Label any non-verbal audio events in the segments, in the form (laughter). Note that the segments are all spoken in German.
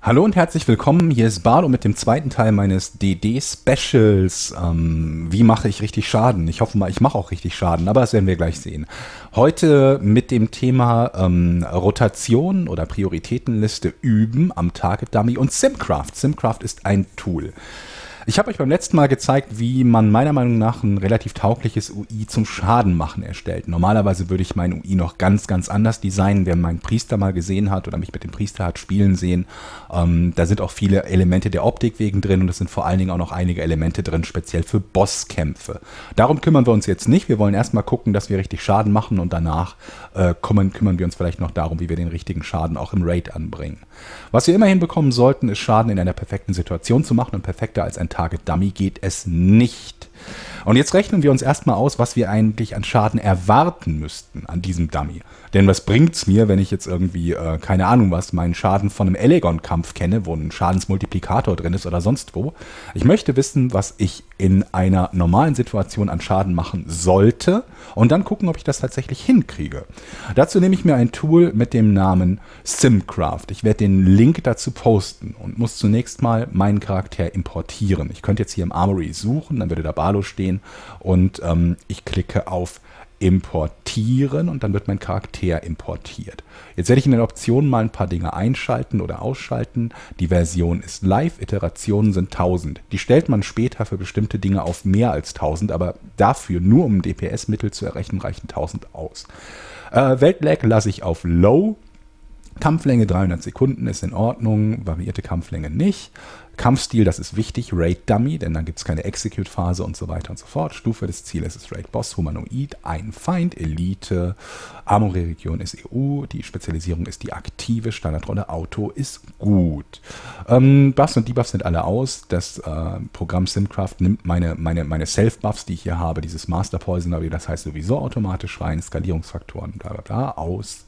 Hallo und herzlich willkommen. Hier ist Bardo mit dem zweiten Teil meines DD-Specials. Ähm, wie mache ich richtig Schaden? Ich hoffe mal, ich mache auch richtig Schaden, aber das werden wir gleich sehen. Heute mit dem Thema ähm, Rotation oder Prioritätenliste üben am Target Dummy und Simcraft. Simcraft ist ein Tool. Ich habe euch beim letzten Mal gezeigt, wie man meiner Meinung nach ein relativ taugliches UI zum Schadenmachen erstellt. Normalerweise würde ich mein UI noch ganz, ganz anders designen. Wer meinen Priester mal gesehen hat oder mich mit dem Priester hat spielen sehen, ähm, da sind auch viele Elemente der Optik wegen drin und es sind vor allen Dingen auch noch einige Elemente drin, speziell für Bosskämpfe. Darum kümmern wir uns jetzt nicht. Wir wollen erstmal gucken, dass wir richtig Schaden machen und danach äh, kümmern, kümmern wir uns vielleicht noch darum, wie wir den richtigen Schaden auch im Raid anbringen. Was wir immerhin bekommen sollten, ist Schaden in einer perfekten Situation zu machen und perfekter als ein Target Dummy geht es nicht. Und jetzt rechnen wir uns erstmal aus, was wir eigentlich an Schaden erwarten müssten an diesem Dummy. Denn was bringt's mir, wenn ich jetzt irgendwie, äh, keine Ahnung was, meinen Schaden von einem Elegon-Kampf kenne, wo ein Schadensmultiplikator drin ist oder sonst wo. Ich möchte wissen, was ich in einer normalen Situation an Schaden machen sollte und dann gucken, ob ich das tatsächlich hinkriege. Dazu nehme ich mir ein Tool mit dem Namen Simcraft. Ich werde den Link dazu posten und muss zunächst mal meinen Charakter importieren. Ich könnte jetzt hier im Armory suchen, dann würde da Barlo stehen und ähm, ich klicke auf importieren und dann wird mein Charakter importiert. Jetzt werde ich in den Optionen mal ein paar Dinge einschalten oder ausschalten. Die Version ist live, Iterationen sind 1000. Die stellt man später für bestimmte Dinge auf mehr als 1000, aber dafür nur um DPS-Mittel zu errechnen reichen 1000 aus. Äh, Weltlag lasse ich auf Low. Kampflänge 300 Sekunden ist in Ordnung, variierte Kampflänge nicht. Kampfstil, das ist wichtig, Raid Dummy, denn dann gibt es keine Execute-Phase und so weiter und so fort. Stufe des Zieles ist Raid Boss, Humanoid, ein Feind, Elite, Armory-Region ist EU, die Spezialisierung ist die aktive, Standardrolle Auto ist gut. Ähm, Buffs und Debuffs sind alle aus. Das äh, Programm Simcraft nimmt meine, meine, meine Self-Buffs, die ich hier habe, dieses Master Poison, das heißt sowieso automatisch rein, Skalierungsfaktoren, bla bla bla, aus.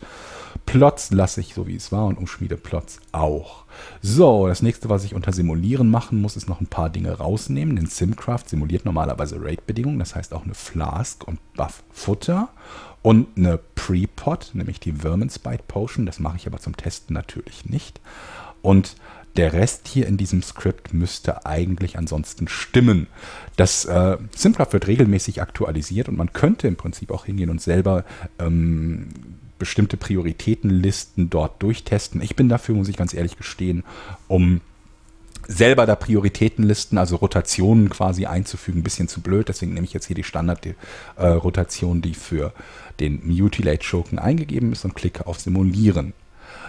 Plots lasse ich so wie es war und umschmiede Plots auch. So, das nächste, was ich unter Simulieren machen muss, ist noch ein paar Dinge rausnehmen. Denn Simcraft simuliert normalerweise Raid-Bedingungen, das heißt auch eine Flask und Buff-Futter und eine Pre-Pot, nämlich die Vermin-Spite Potion. Das mache ich aber zum Testen natürlich nicht. Und der Rest hier in diesem Skript müsste eigentlich ansonsten stimmen. Das äh, Simcraft wird regelmäßig aktualisiert und man könnte im Prinzip auch hingehen und selber ähm, bestimmte Prioritätenlisten dort durchtesten. Ich bin dafür, muss ich ganz ehrlich gestehen, um selber da Prioritätenlisten, also Rotationen quasi einzufügen, ein bisschen zu blöd. Deswegen nehme ich jetzt hier die Standard-Rotation, äh, die für den Mutilate Schurken eingegeben ist und klicke auf Simulieren.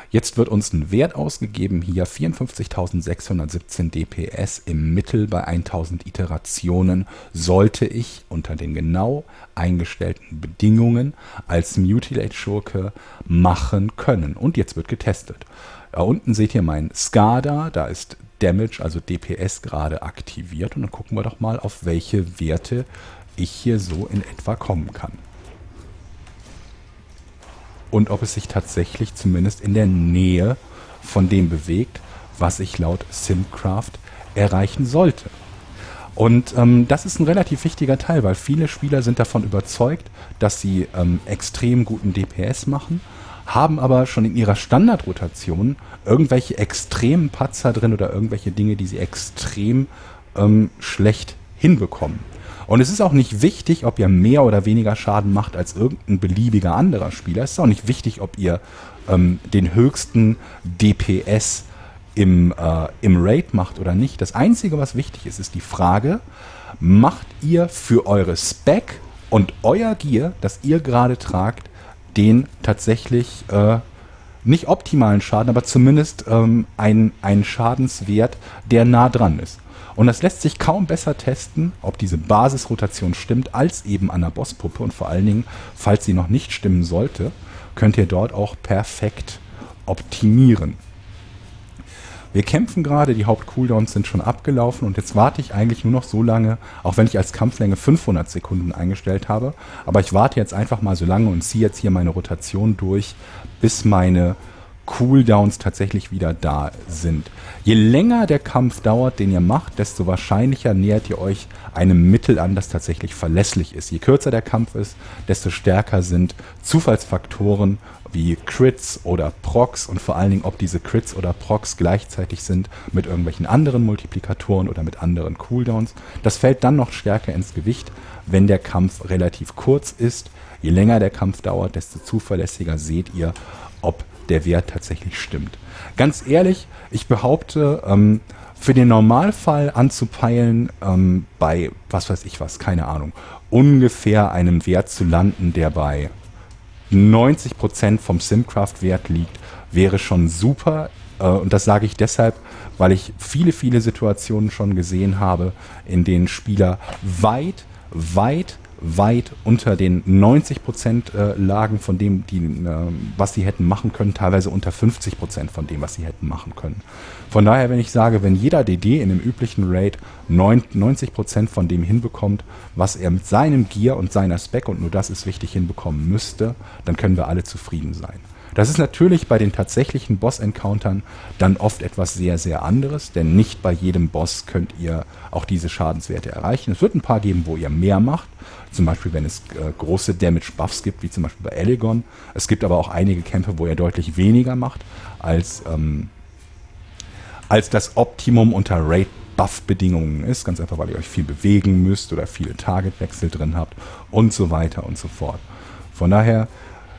Jetzt wird uns ein Wert ausgegeben, hier 54.617 DPS im Mittel bei 1000 Iterationen sollte ich unter den genau eingestellten Bedingungen als Mutilate-Schurke machen können. Und jetzt wird getestet. Da unten seht ihr mein SCADA, da ist Damage, also DPS gerade aktiviert. Und dann gucken wir doch mal, auf welche Werte ich hier so in etwa kommen kann und ob es sich tatsächlich zumindest in der Nähe von dem bewegt, was ich laut Simcraft erreichen sollte. Und ähm, das ist ein relativ wichtiger Teil, weil viele Spieler sind davon überzeugt, dass sie ähm, extrem guten DPS machen, haben aber schon in ihrer Standardrotation irgendwelche extremen Patzer drin oder irgendwelche Dinge, die sie extrem ähm, schlecht hinbekommen. Und es ist auch nicht wichtig, ob ihr mehr oder weniger Schaden macht als irgendein beliebiger anderer Spieler. Es ist auch nicht wichtig, ob ihr ähm, den höchsten DPS im, äh, im Raid macht oder nicht. Das Einzige, was wichtig ist, ist die Frage, macht ihr für eure Spec und euer Gear, das ihr gerade tragt, den tatsächlich äh, nicht optimalen Schaden, aber zumindest ähm, einen Schadenswert, der nah dran ist. Und das lässt sich kaum besser testen, ob diese Basisrotation stimmt, als eben an der Bosspuppe. Und vor allen Dingen, falls sie noch nicht stimmen sollte, könnt ihr dort auch perfekt optimieren. Wir kämpfen gerade, die Hauptcooldowns sind schon abgelaufen und jetzt warte ich eigentlich nur noch so lange, auch wenn ich als Kampflänge 500 Sekunden eingestellt habe, aber ich warte jetzt einfach mal so lange und ziehe jetzt hier meine Rotation durch, bis meine Cooldowns tatsächlich wieder da sind. Je länger der Kampf dauert, den ihr macht, desto wahrscheinlicher nähert ihr euch einem Mittel an, das tatsächlich verlässlich ist. Je kürzer der Kampf ist, desto stärker sind Zufallsfaktoren wie Crits oder Procs und vor allen Dingen, ob diese Crits oder Procs gleichzeitig sind mit irgendwelchen anderen Multiplikatoren oder mit anderen Cooldowns. Das fällt dann noch stärker ins Gewicht, wenn der Kampf relativ kurz ist. Je länger der Kampf dauert, desto zuverlässiger seht ihr, ob der Wert tatsächlich stimmt. Ganz ehrlich, ich behaupte, ähm, für den Normalfall anzupeilen, ähm, bei was weiß ich was, keine Ahnung, ungefähr einem Wert zu landen, der bei 90% vom Simcraft-Wert liegt, wäre schon super. Äh, und das sage ich deshalb, weil ich viele, viele Situationen schon gesehen habe, in denen Spieler weit, weit weit unter den 90 Prozent äh, lagen von dem, die, äh, was sie hätten machen können, teilweise unter 50 Prozent von dem, was sie hätten machen können. Von daher, wenn ich sage, wenn jeder DD in dem üblichen Raid 90 Prozent von dem hinbekommt, was er mit seinem Gear und seiner Spec, und nur das ist wichtig, hinbekommen müsste, dann können wir alle zufrieden sein. Das ist natürlich bei den tatsächlichen Boss-Encountern dann oft etwas sehr, sehr anderes, denn nicht bei jedem Boss könnt ihr auch diese Schadenswerte erreichen. Es wird ein paar geben, wo ihr mehr macht, zum Beispiel wenn es äh, große Damage-Buffs gibt, wie zum Beispiel bei Elegon. Es gibt aber auch einige Kämpfe, wo ihr deutlich weniger macht als, ähm, als das Optimum unter Raid Buff-Bedingungen ist, ganz einfach, weil ihr euch viel bewegen müsst oder viele Targetwechsel drin habt und so weiter und so fort. Von daher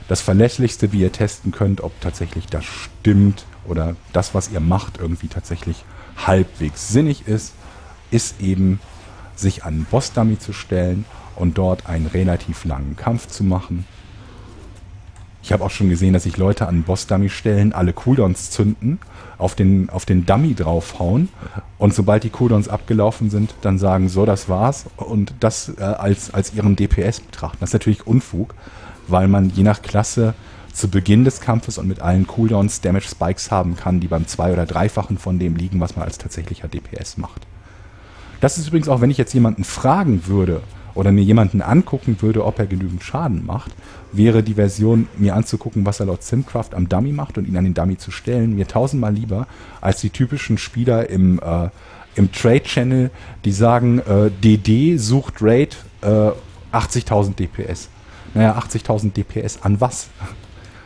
das Verlässlichste, wie ihr testen könnt, ob tatsächlich das stimmt oder das, was ihr macht, irgendwie tatsächlich halbwegs sinnig ist, ist eben, sich an einen Boss-Dummy zu stellen und dort einen relativ langen Kampf zu machen. Ich habe auch schon gesehen, dass sich Leute an einen Boss-Dummy stellen, alle Cooldowns zünden, auf den, auf den Dummy draufhauen und sobald die Cooldowns abgelaufen sind, dann sagen, so, das war's und das äh, als, als ihren DPS betrachten. Das ist natürlich Unfug, weil man je nach Klasse zu Beginn des Kampfes und mit allen Cooldowns Damage Spikes haben kann, die beim zwei- oder dreifachen von dem liegen, was man als tatsächlicher DPS macht. Das ist übrigens auch, wenn ich jetzt jemanden fragen würde oder mir jemanden angucken würde, ob er genügend Schaden macht, wäre die Version, mir anzugucken, was er laut Simcraft am Dummy macht und ihn an den Dummy zu stellen, mir tausendmal lieber als die typischen Spieler im, äh, im Trade-Channel, die sagen, äh, DD sucht Raid äh, 80.000 DPS naja, 80.000 DPS an was? (laughs)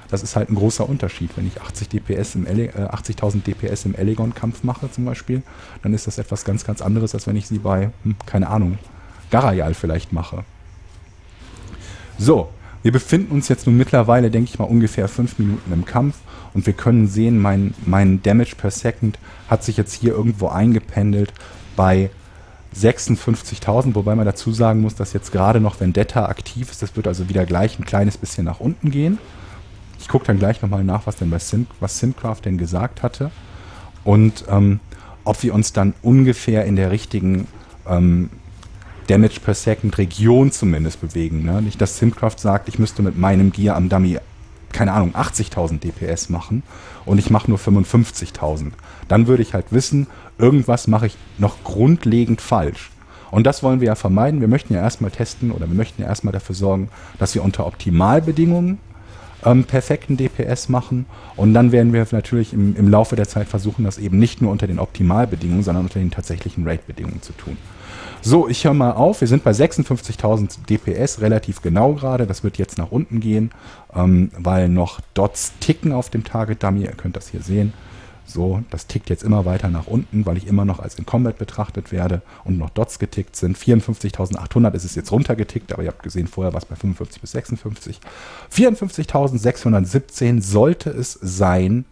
Das ist halt ein großer Unterschied. Wenn ich 80 DPS im äh, 80.000 DPS im Elegon-Kampf mache zum Beispiel, dann ist das etwas ganz, ganz anderes, als wenn ich sie bei, hm, keine Ahnung, Garayal vielleicht mache. So, wir befinden uns jetzt nun mittlerweile, denke ich mal, ungefähr fünf Minuten im Kampf und wir können sehen, mein, mein Damage per Second hat sich jetzt hier irgendwo eingependelt bei 56.000, wobei man dazu sagen muss, dass jetzt gerade noch Vendetta aktiv ist. Das wird also wieder gleich ein kleines bisschen nach unten gehen. Ich gucke dann gleich nochmal nach, was denn bei Sim, was Simcraft denn gesagt hatte. Und ähm, ob wir uns dann ungefähr in der richtigen ähm, Damage per Second Region zumindest bewegen. Ne? Nicht, dass Simcraft sagt, ich müsste mit meinem Gear am Dummy, keine Ahnung, 80.000 DPS machen und ich mache nur 55.000. Dann würde ich halt wissen, irgendwas mache ich noch grundlegend falsch. Und das wollen wir ja vermeiden. Wir möchten ja erstmal testen oder wir möchten ja erstmal dafür sorgen, dass wir unter Optimalbedingungen ähm, perfekten DPS machen. Und dann werden wir natürlich im, im Laufe der Zeit versuchen, das eben nicht nur unter den Optimalbedingungen, sondern unter den tatsächlichen Rate-Bedingungen zu tun. So, ich höre mal auf. Wir sind bei 56.000 DPS, relativ genau gerade. Das wird jetzt nach unten gehen, ähm, weil noch Dots ticken auf dem Target Dummy. Ihr könnt das hier sehen. So, das tickt jetzt immer weiter nach unten, weil ich immer noch als in Combat betrachtet werde und noch Dots getickt sind. 54.800 ist es jetzt runtergetickt, aber ihr habt gesehen, vorher war es bei 55 bis 56. 54.617 sollte es sein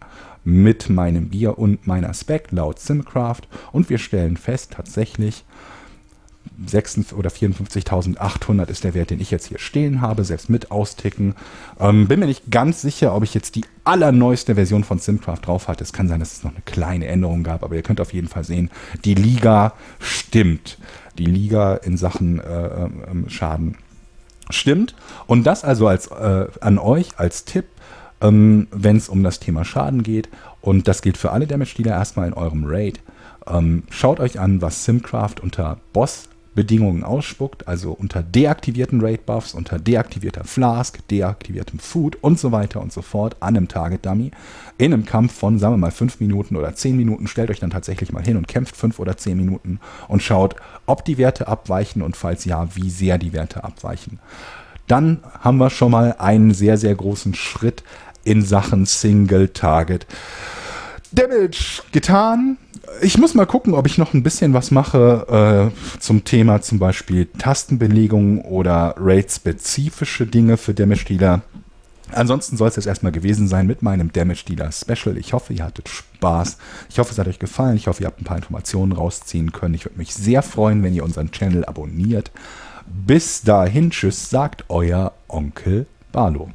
mit meinem Bier und meiner Spec laut Simcraft und wir stellen fest, tatsächlich 56 oder 54.800 ist der Wert, den ich jetzt hier stehen habe, selbst mit austicken. Ähm, bin mir nicht ganz sicher, ob ich jetzt die allerneueste Version von Simcraft drauf hatte. Es kann sein, dass es noch eine kleine Änderung gab, aber ihr könnt auf jeden Fall sehen, die Liga stimmt. Die Liga in Sachen äh, äh, Schaden stimmt. Und das also als äh, an euch als Tipp, ähm, wenn es um das Thema Schaden geht. Und das gilt für alle Damage-Dealer erstmal in eurem Raid. Ähm, schaut euch an, was Simcraft unter Boss Bedingungen ausspuckt, also unter deaktivierten Raid Buffs, unter deaktivierter Flask, deaktiviertem Food und so weiter und so fort an einem Target Dummy in einem Kampf von, sagen wir mal, 5 Minuten oder 10 Minuten, stellt euch dann tatsächlich mal hin und kämpft 5 oder 10 Minuten und schaut, ob die Werte abweichen und falls ja, wie sehr die Werte abweichen. Dann haben wir schon mal einen sehr, sehr großen Schritt in Sachen Single Target Damage getan ich muss mal gucken, ob ich noch ein bisschen was mache äh, zum Thema zum Beispiel Tastenbelegung oder Raid-spezifische Dinge für Damage-Dealer. Ansonsten soll es jetzt erstmal gewesen sein mit meinem Damage Dealer Special. Ich hoffe, ihr hattet Spaß. Ich hoffe, es hat euch gefallen. Ich hoffe, ihr habt ein paar Informationen rausziehen können. Ich würde mich sehr freuen, wenn ihr unseren Channel abonniert. Bis dahin, tschüss, sagt euer Onkel Barlo.